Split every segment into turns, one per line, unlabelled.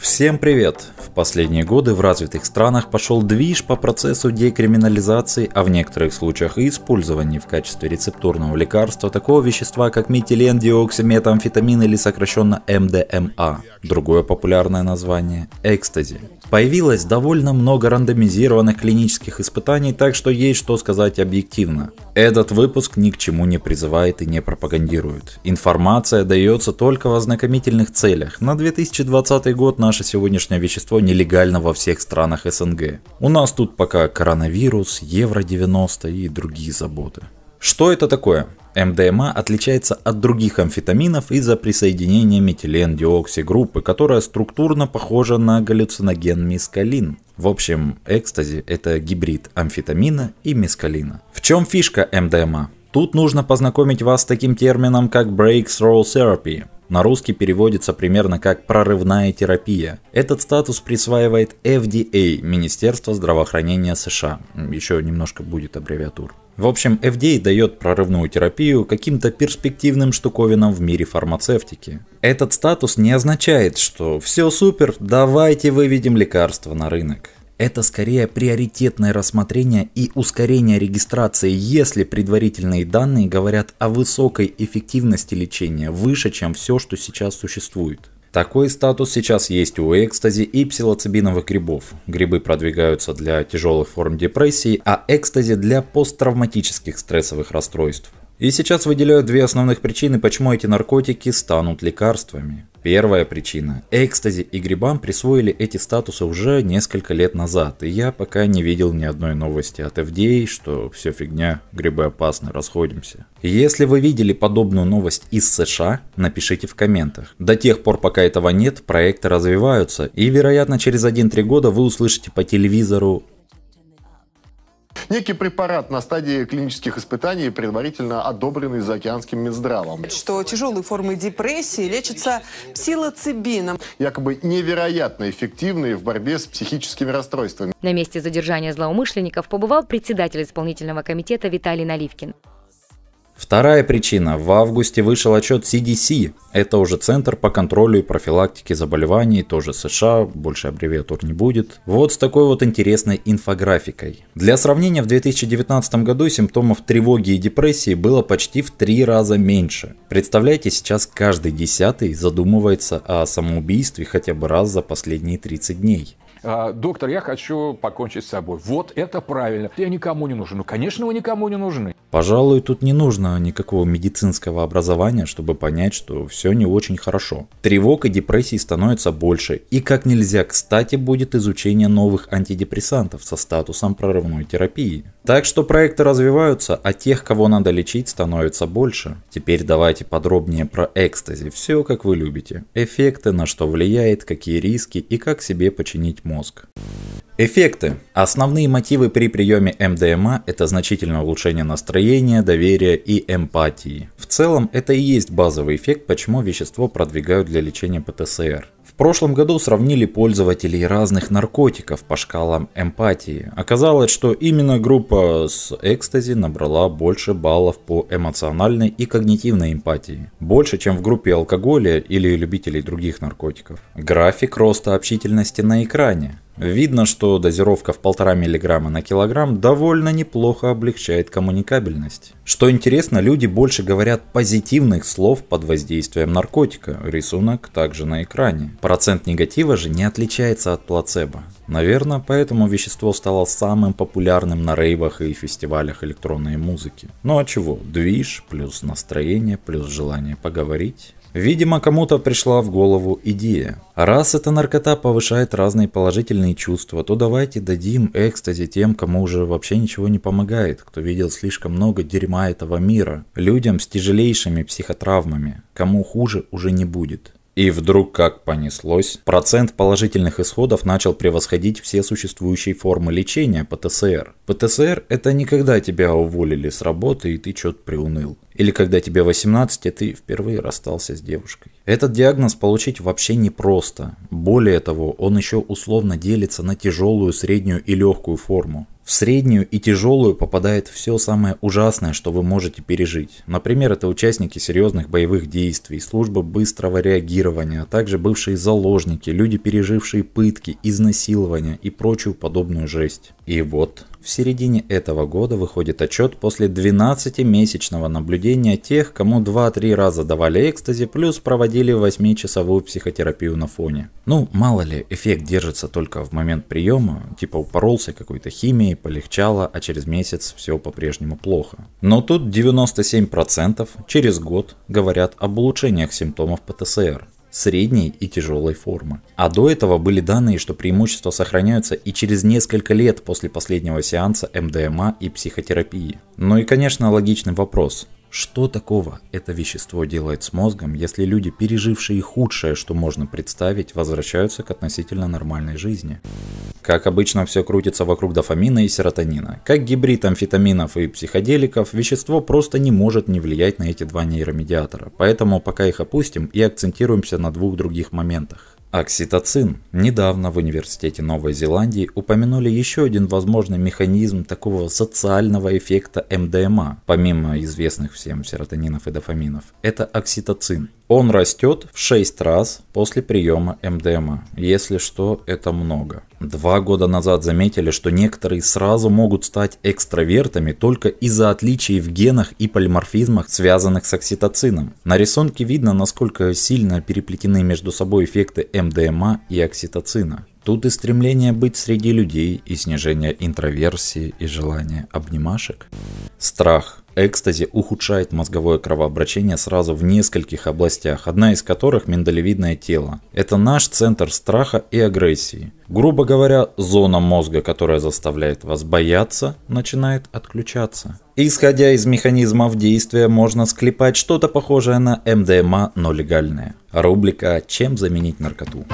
Всем привет! В последние годы в развитых странах пошел движ по процессу декриминализации, а в некоторых случаях и использования в качестве рецептурного лекарства такого вещества, как метилен, диоксиметамфетамин или сокращенно МДМА. Другое популярное название – экстази. Появилось довольно много рандомизированных клинических испытаний, так что есть что сказать объективно. Этот выпуск ни к чему не призывает и не пропагандирует. Информация дается только в ознакомительных целях. На 2020 год наше сегодняшнее вещество нелегально во всех странах СНГ. У нас тут пока коронавирус, Евро-90 и другие заботы. Что это такое? МДМА отличается от других амфетаминов из-за присоединения метилен-диокси группы, которая структурно похожа на галлюциноген мискалин. В общем, экстази – это гибрид амфетамина и мискалина. В чем фишка МДМА? Тут нужно познакомить вас с таким термином, как Breakthrough Therapy. На русский переводится примерно как «прорывная терапия». Этот статус присваивает FDA, Министерство здравоохранения США. Еще немножко будет аббревиатур. В общем, FDA дает прорывную терапию каким-то перспективным штуковинам в мире фармацевтики. Этот статус не означает, что все супер, давайте выведем лекарство на рынок. Это скорее приоритетное рассмотрение и ускорение регистрации, если предварительные данные говорят о высокой эффективности лечения, выше, чем все, что сейчас существует. Такой статус сейчас есть у экстази и псилоцибиновых грибов. Грибы продвигаются для тяжелых форм депрессии, а экстази для посттравматических стрессовых расстройств. И сейчас выделяют две основных причины, почему эти наркотики станут лекарствами. Первая причина. Экстази и грибам присвоили эти статусы уже несколько лет назад, и я пока не видел ни одной новости от FDA, что все фигня, грибы опасны, расходимся. Если вы видели подобную новость из США, напишите в комментах. До тех пор, пока этого нет, проекты развиваются, и вероятно через 1-3 года вы услышите по телевизору
Некий препарат на стадии клинических испытаний, предварительно одобренный заокеанским Минздравом.
Что тяжелые формы депрессии лечатся псилоцибином.
Якобы невероятно эффективный в борьбе с психическими расстройствами.
На месте задержания злоумышленников побывал председатель исполнительного комитета Виталий Наливкин.
Вторая причина. В августе вышел отчет CDC. Это уже Центр по контролю и профилактике заболеваний, тоже США, больше аббревиатур не будет. Вот с такой вот интересной инфографикой. Для сравнения, в 2019 году симптомов тревоги и депрессии было почти в три раза меньше. Представляете, сейчас каждый десятый задумывается о самоубийстве хотя бы раз за последние 30 дней.
А, доктор, я хочу покончить с собой. Вот это правильно. Я никому не нужен. Ну, конечно, вы никому не нужны.
Пожалуй, тут не нужно никакого медицинского образования, чтобы понять, что все не очень хорошо. Тревог и депрессий становится больше, и как нельзя кстати будет изучение новых антидепрессантов со статусом прорывной терапии. Так что проекты развиваются, а тех, кого надо лечить, становится больше. Теперь давайте подробнее про экстази. Все как вы любите. Эффекты, на что влияет, какие риски и как себе починить мозг. Эффекты. Основные мотивы при приеме МДМА – это значительное улучшение настроения, доверия и эмпатии. В целом, это и есть базовый эффект, почему вещество продвигают для лечения ПТСР. В прошлом году сравнили пользователей разных наркотиков по шкалам эмпатии. Оказалось, что именно группа с экстази набрала больше баллов по эмоциональной и когнитивной эмпатии. Больше, чем в группе алкоголя или любителей других наркотиков. График роста общительности на экране. Видно, что дозировка в 1,5 мг на килограмм довольно неплохо облегчает коммуникабельность. Что интересно, люди больше говорят позитивных слов под воздействием наркотика. Рисунок также на экране. Процент негатива же не отличается от плацебо. Наверное, поэтому вещество стало самым популярным на рейвах и фестивалях электронной музыки. Ну а чего? Движ, плюс настроение, плюс желание поговорить. Видимо, кому-то пришла в голову идея. Раз эта наркота повышает разные положительные чувства, то давайте дадим экстази тем, кому уже вообще ничего не помогает, кто видел слишком много дерьма этого мира, людям с тяжелейшими психотравмами, кому хуже уже не будет. И вдруг как понеслось, процент положительных исходов начал превосходить все существующие формы лечения ПТСР. ПТСР это не когда тебя уволили с работы и ты что-то приуныл. Или когда тебе 18 и ты впервые расстался с девушкой. Этот диагноз получить вообще непросто. Более того, он еще условно делится на тяжелую, среднюю и легкую форму. В среднюю и тяжелую попадает все самое ужасное, что вы можете пережить. Например, это участники серьезных боевых действий, служба быстрого реагирования, а также бывшие заложники, люди, пережившие пытки, изнасилования и прочую подобную жесть. И вот, в середине этого года выходит отчет после 12-месячного наблюдения тех, кому 2-3 раза давали экстази, плюс проводили 8-часовую психотерапию на фоне. Ну, мало ли, эффект держится только в момент приема, типа упоролся какой-то химией, полегчало, а через месяц все по-прежнему плохо. Но тут 97% через год говорят об улучшениях симптомов ПТСР средней и тяжелой формы. А до этого были данные, что преимущества сохраняются и через несколько лет после последнего сеанса МДМА и психотерапии. Ну и конечно логичный вопрос. Что такого это вещество делает с мозгом, если люди, пережившие худшее, что можно представить, возвращаются к относительно нормальной жизни? Как обычно, все крутится вокруг дофамина и серотонина. Как гибрид амфетаминов и психоделиков, вещество просто не может не влиять на эти два нейромедиатора. Поэтому пока их опустим и акцентируемся на двух других моментах. Окситоцин. Недавно в Университете Новой Зеландии упомянули еще один возможный механизм такого социального эффекта МДМА, помимо известных всем серотонинов и дофаминов. Это окситоцин. Он растет в 6 раз после приема МДМА. Если что, это много. Два года назад заметили, что некоторые сразу могут стать экстравертами только из-за отличий в генах и полиморфизмах, связанных с окситоцином. На рисунке видно, насколько сильно переплетены между собой эффекты МДМА и окситоцина. Тут и стремление быть среди людей, и снижение интроверсии, и желание обнимашек. Страх. Экстази ухудшает мозговое кровообращение сразу в нескольких областях, одна из которых миндалевидное тело. Это наш центр страха и агрессии. Грубо говоря, зона мозга, которая заставляет вас бояться, начинает отключаться. Исходя из механизмов действия, можно склепать что-то похожее на МДМА, но легальное. Рубрика «Чем заменить наркоту?».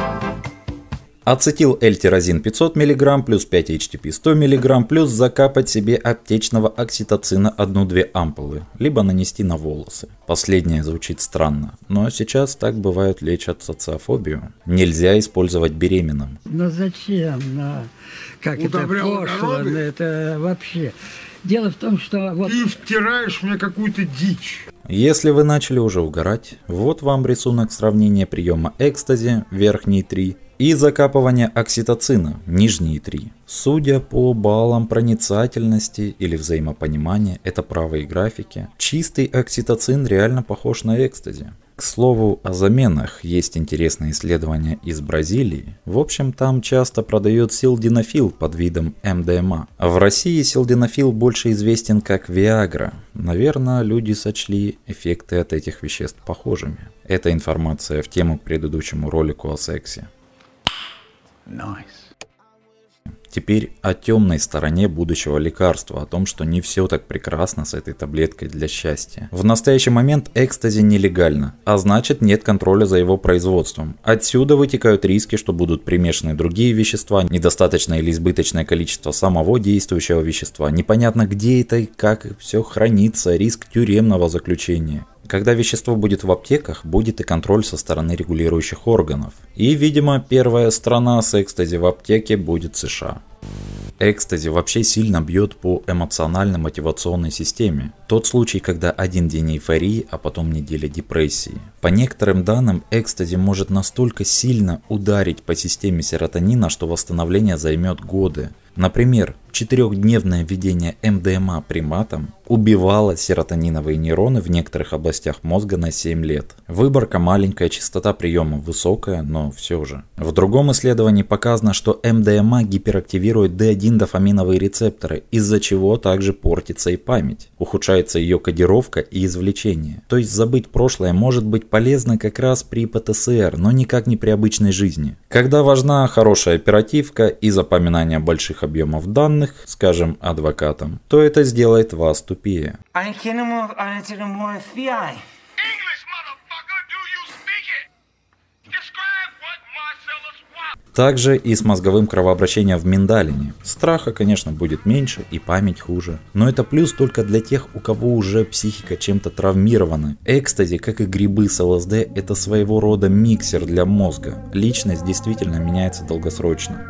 Ацетил L-тирозин 500 мг плюс 5 HTP 100 мг плюс закапать себе аптечного окситоцина 1-2 ампулы, либо нанести на волосы. Последнее звучит странно, но сейчас так бывает лечат социофобию. Нельзя использовать беременным.
Но зачем? Но как это пошло? Ну, это вообще... Дело в том, что вот...
Ты втираешь мне какую-то дичь.
Если вы начали уже угорать, вот вам рисунок сравнения приема экстази, верхние три, и закапывание окситоцина, нижние три. Судя по баллам проницательности или взаимопонимания, это правые графики, чистый окситоцин реально похож на экстази. К слову о заменах, есть интересное исследование из Бразилии. В общем, там часто продают силдинофил под видом МДМА. В России силдинофил больше известен как Виагра. Наверное, люди сочли эффекты от этих веществ похожими. Это информация в тему к предыдущему ролику о сексе. Nice. Теперь о темной стороне будущего лекарства, о том, что не все так прекрасно с этой таблеткой для счастья. В настоящий момент экстази нелегально, а значит нет контроля за его производством. Отсюда вытекают риски, что будут примешаны другие вещества, недостаточное или избыточное количество самого действующего вещества, непонятно где это и как все хранится, риск тюремного заключения. Когда вещество будет в аптеках, будет и контроль со стороны регулирующих органов. И, видимо, первая страна с экстази в аптеке будет США. Экстази вообще сильно бьет по эмоционально-мотивационной системе. Тот случай, когда один день эйфории, а потом неделя депрессии. По некоторым данным, экстази может настолько сильно ударить по системе серотонина, что восстановление займет годы. Например, четырехдневное введение МДМА приматом убивало серотониновые нейроны в некоторых областях мозга на 7 лет. Выборка маленькая, частота приема высокая, но все же. В другом исследовании показано, что МДМА гиперактивирует D1 дофаминовые рецепторы, из-за чего также портится и память. Ухудшается ее кодировка и извлечение. То есть забыть прошлое может быть полезно как раз при ПТСР, но никак не при обычной жизни. Когда важна хорошая оперативка и запоминание больших объемов данных, скажем, адвокатам, то это сделает вас тупее. Также и с мозговым кровообращением в миндалине. Страха, конечно, будет меньше и память хуже. Но это плюс только для тех, у кого уже психика чем-то травмирована. Экстази, как и грибы с ЛСД, это своего рода миксер для мозга. Личность действительно меняется долгосрочно.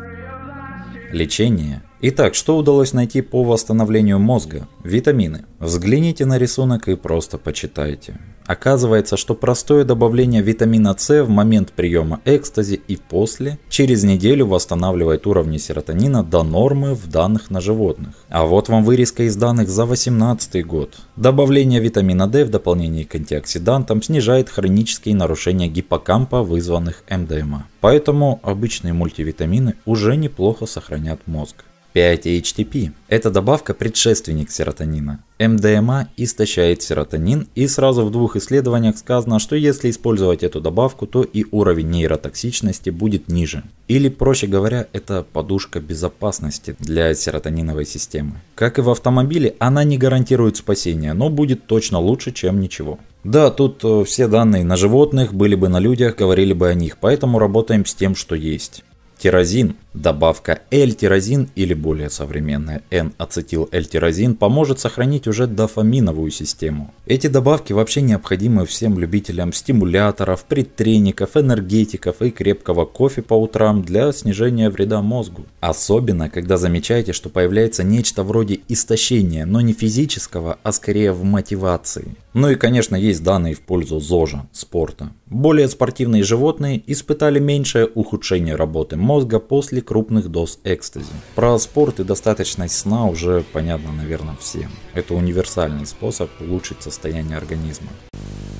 Лечение Итак, что удалось найти по восстановлению мозга? Витамины. Взгляните на рисунок и просто почитайте. Оказывается, что простое добавление витамина С в момент приема экстази и после через неделю восстанавливает уровни серотонина до нормы в данных на животных. А вот вам вырезка из данных за 2018 год. Добавление витамина D в дополнение к антиоксидантам снижает хронические нарушения гиппокампа, вызванных МДМА. Поэтому обычные мультивитамины уже неплохо сохранят мозг. 5-HTP. Это добавка предшественник серотонина. МДМА истощает серотонин и сразу в двух исследованиях сказано, что если использовать эту добавку, то и уровень нейротоксичности будет ниже. Или проще говоря, это подушка безопасности для серотониновой системы. Как и в автомобиле, она не гарантирует спасение, но будет точно лучше, чем ничего. Да, тут э, все данные на животных были бы на людях, говорили бы о них, поэтому работаем с тем, что есть. Тирозин, добавка L-тирозин или более современная N-ацетил-L-тирозин поможет сохранить уже дофаминовую систему. Эти добавки вообще необходимы всем любителям стимуляторов, предтреников, энергетиков и крепкого кофе по утрам для снижения вреда мозгу. Особенно, когда замечаете, что появляется нечто вроде истощения, но не физического, а скорее в мотивации. Ну и конечно есть данные в пользу ЗОЖа, спорта. Более спортивные животные испытали меньшее ухудшение работы мозга после крупных доз экстази. Про спорт и достаточность сна уже понятно, наверное, всем. Это универсальный способ улучшить состояние организма.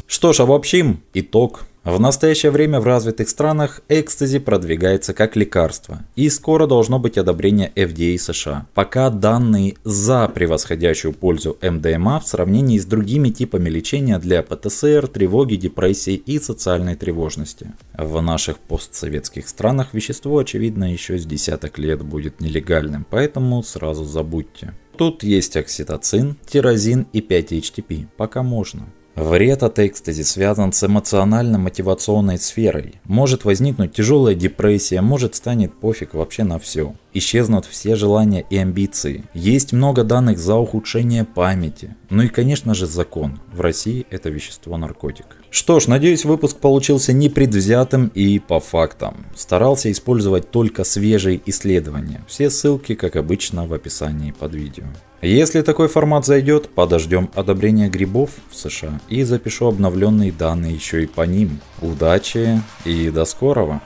Что ж, обобщим. Итог. В настоящее время в развитых странах экстази продвигается как лекарство, и скоро должно быть одобрение FDA США. Пока данные за превосходящую пользу МДМА в сравнении с другими типами лечения для ПТСР, тревоги, депрессии и социальной тревожности. В наших постсоветских странах вещество, очевидно, еще с десяток лет будет нелегальным, поэтому сразу забудьте. Тут есть окситоцин, тирозин и 5-HTP, пока можно. Вред от экстази связан с эмоционально-мотивационной сферой. Может возникнуть тяжелая депрессия, может станет пофиг вообще на все. Исчезнут все желания и амбиции. Есть много данных за ухудшение памяти. Ну и конечно же закон. В России это вещество наркотик. Что ж, надеюсь выпуск получился непредвзятым и по фактам. Старался использовать только свежие исследования. Все ссылки, как обычно, в описании под видео. Если такой формат зайдет, подождем одобрения грибов в США и запишу обновленные данные еще и по ним. Удачи и до скорого!